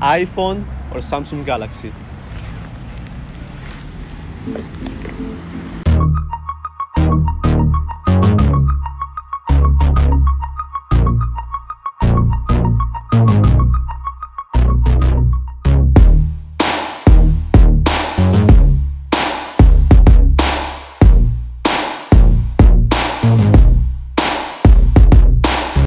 iPhone or Samsung Galaxy.